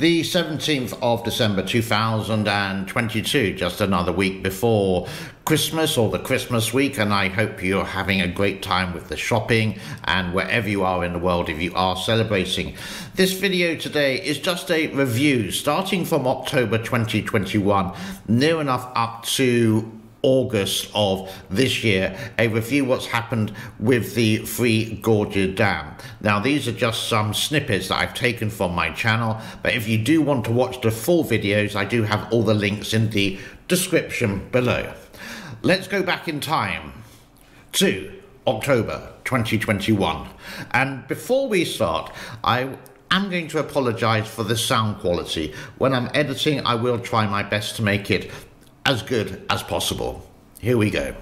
The 17th of December 2022, just another week before Christmas or the Christmas week, and I hope you're having a great time with the shopping and wherever you are in the world if you are celebrating. This video today is just a review starting from October 2021, near enough up to August of this year, a review what's happened with the Three Gorges Dam. Now, these are just some snippets that I've taken from my channel, but if you do want to watch the full videos, I do have all the links in the description below. Let's go back in time to October 2021. And before we start, I am going to apologize for the sound quality. When I'm editing, I will try my best to make it as good as possible. Here we go.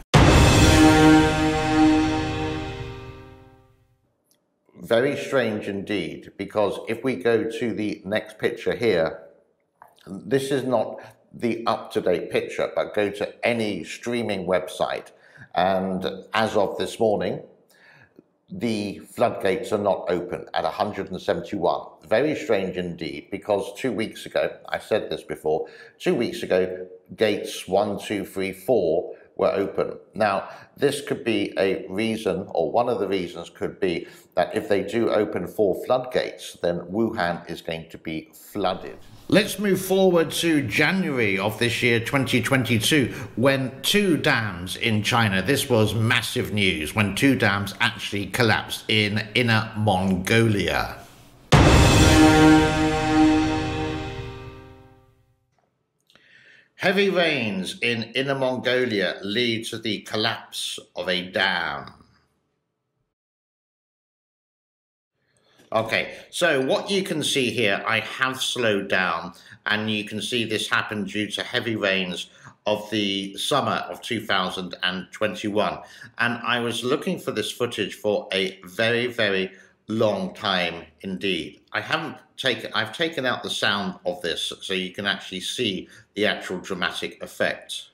Very strange indeed, because if we go to the next picture here, this is not the up-to-date picture, but go to any streaming website. And as of this morning, the floodgates are not open at 171. Very strange indeed, because two weeks ago, I said this before, two weeks ago, gates one, two, three, four were open. Now, this could be a reason, or one of the reasons could be that if they do open four floodgates, then Wuhan is going to be flooded. Let's move forward to January of this year, 2022, when two dams in China, this was massive news, when two dams actually collapsed in Inner Mongolia. Heavy rains in Inner Mongolia lead to the collapse of a dam. Okay, so what you can see here, I have slowed down and you can see this happened due to heavy rains of the summer of 2021. And I was looking for this footage for a very, very long time indeed. I haven't taken, I've taken out the sound of this so you can actually see the actual dramatic effect.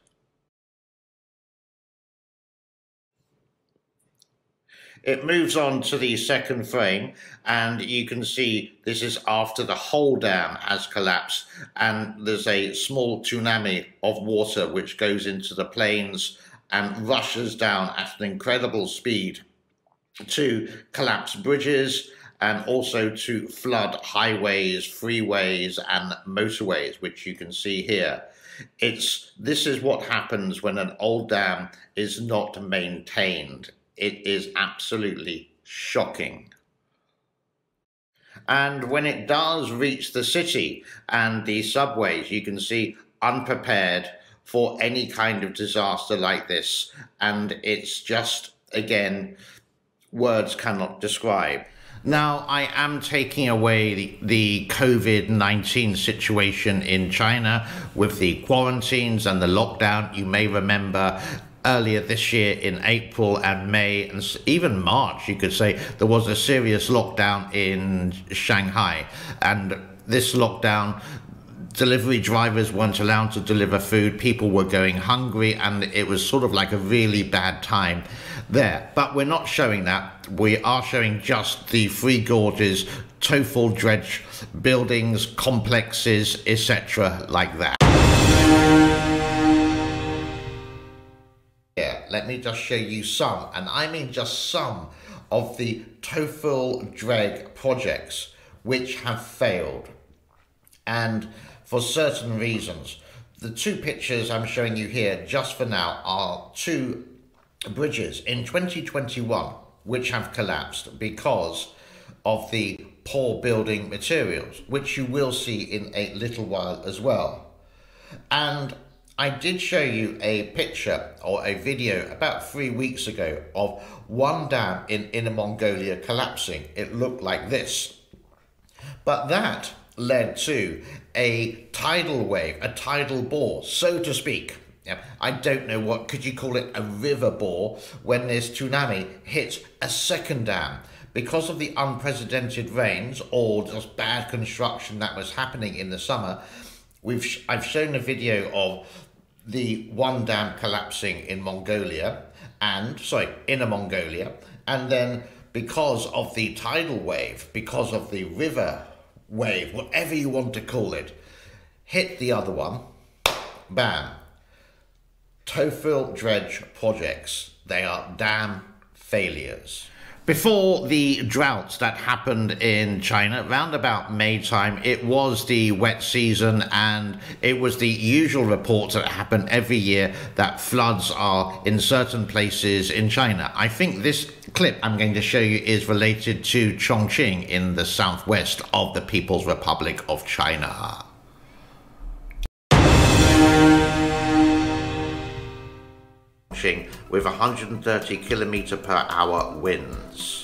It moves on to the second frame, and you can see this is after the whole dam has collapsed, and there's a small tsunami of water which goes into the plains and rushes down at an incredible speed to collapse bridges and also to flood highways, freeways, and motorways, which you can see here. It's this is what happens when an old dam is not maintained. It is absolutely shocking. And when it does reach the city and the subways, you can see unprepared for any kind of disaster like this. And it's just, again, words cannot describe. Now, I am taking away the, the COVID 19 situation in China with the quarantines and the lockdown. You may remember earlier this year in April and May and even March, you could say, there was a serious lockdown in Shanghai. And this lockdown, delivery drivers weren't allowed to deliver food, people were going hungry, and it was sort of like a really bad time there. But we're not showing that. We are showing just the Three Gorges, Tofu-dreg buildings, complexes, etc., like that. Let me just show you some, and I mean just some, of the Tofu-Dreg projects which have failed. And for certain reasons. The two pictures I'm showing you here just for now are two bridges in 2021 which have collapsed because of the poor building materials, which you will see in a little while as well. And I did show you a picture or a video about three weeks ago of one dam in Inner Mongolia collapsing. It looked like this. But that led to a tidal wave, a tidal bore, so to speak. I don't know what, could you call it a river bore when this tsunami hits a second dam? Because of the unprecedented rains or just bad construction that was happening in the summer, we've I've shown a video of the one dam collapsing in Mongolia and, sorry, inner Mongolia, and then because of the tidal wave, because of the river wave, whatever you want to call it, hit the other one, bam. Tofu-dreg projects, they are dam failures. Before the droughts that happened in China, around about May time, it was the wet season and it was the usual reports that happen every year that floods are in certain places in China. I think this clip I'm going to show you is related to Chongqing in the southwest of the People's Republic of China. With 130 kilometer per hour winds.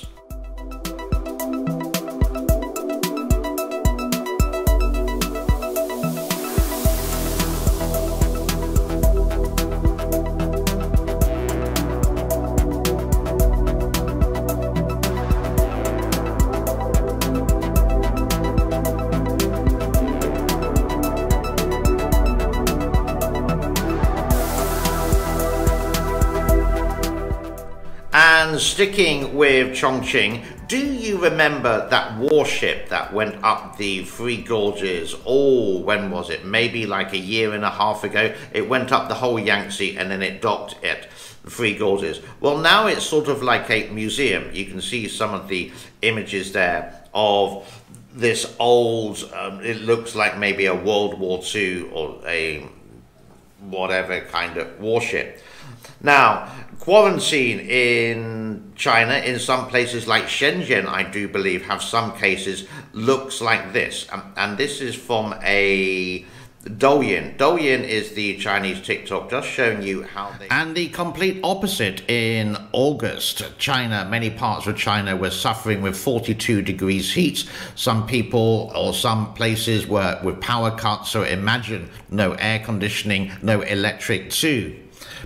Sticking with Chongqing, do you remember that warship that went up the Three Gorges? Oh, when was it? Maybe like a year and a half ago. It went up the whole Yangtze and then it docked at Three Gorges. Well, now it's sort of like a museum. You can see some of the images there of this old, um, it looks like maybe a World War II or a whatever kind of warship. Now, quarantine in China, in some places like Shenzhen, I do believe, have some cases, looks like this. Um, and this is from a Douyin. Douyin is the Chinese TikTok, just showing you how they. And the complete opposite in August. China, many parts of China were suffering with 42 degrees heat. Some people or some places were with power cuts, so imagine no air conditioning, no electric too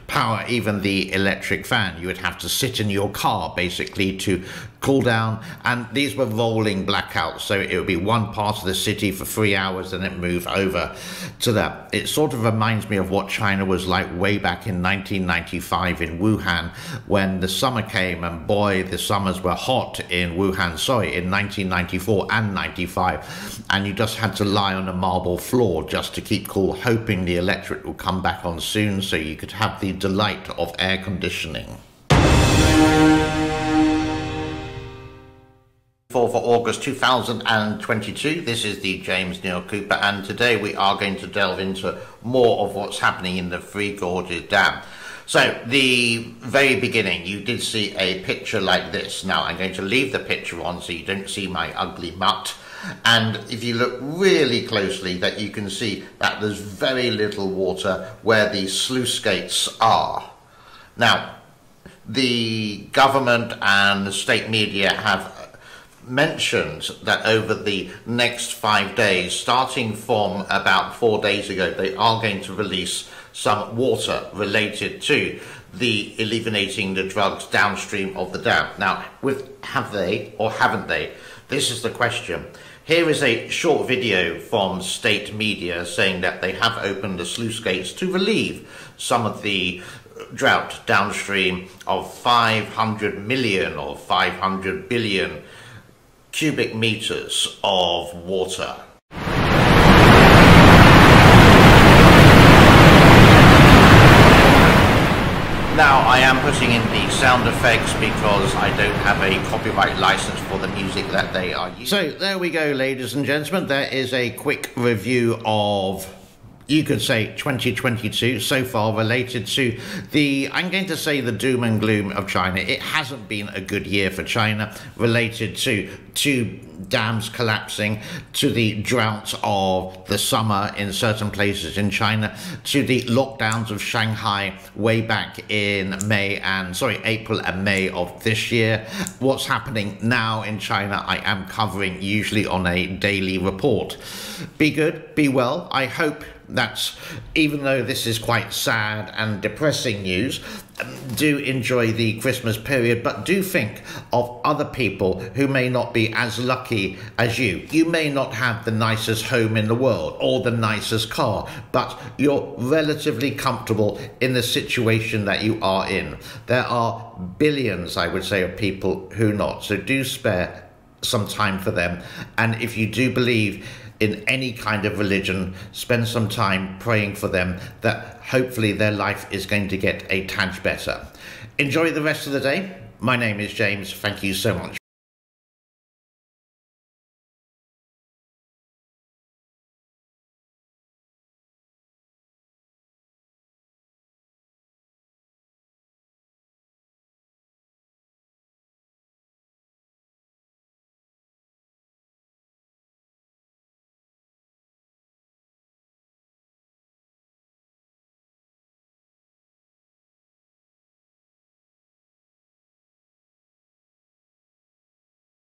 power even the electric fan. You would have to sit in your car basically to cool down. And these were rolling blackouts. So it would be one part of the city for three hours and it moved over to that. It sort of reminds me of what China was like way back in 1995 in Wuhan when the summer came and boy, the summers were hot in Wuhan, sorry, in 1994 and 95. And you just had to lie on a marble floor just to keep cool, hoping the electric would come back on soon so you could have the delight of air conditioning. For, August 2022. This is the James Neil Cooper, and today we are going to delve into more of what's happening in the Three Gorges Dam. So, the very beginning, you did see a picture like this. Now, I'm going to leave the picture on so you don't see my ugly mutt. And if you look really closely, that you can see that there's very little water where the sluice gates are. Now, the government and the state media have mentioned that over the next five days, starting from about four days ago, they are going to release some water related to the eliminating the drugs downstream of the dam. Now, with have they or haven't they? This is the question. Here is a short video from state media saying that they have opened the sluice gates to relieve some of the drought downstream of 500 million or 500 billion cubic meters of water. Now I am putting in the sound effects because I don't have a copyright license for the music that they are using. So there we go ladies and gentlemen, there is a quick review of you could say 2022 so far related to the i'm going to say the doom and gloom of china. It hasn't been a good year for china related to two dams collapsing to the drought of the summer in certain places in china to the lockdowns of shanghai way back in may and sorry april and may of this year. What's happening now in china i am covering usually on a daily report. Be good be well. I hope that's even though this is quite sad and depressing news um, do enjoy the christmas period but do think of other people who may not be as lucky as you you may not have the nicest home in the world or the nicest car but you're relatively comfortable in the situation that you are in there are billions i would say of people who not so do spare some time for them. And if you do believe in any kind of religion, spend some time praying for them that hopefully their life is going to get a tad better. Enjoy the rest of the day. My name is James. Thank you so much.